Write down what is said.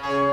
Bye.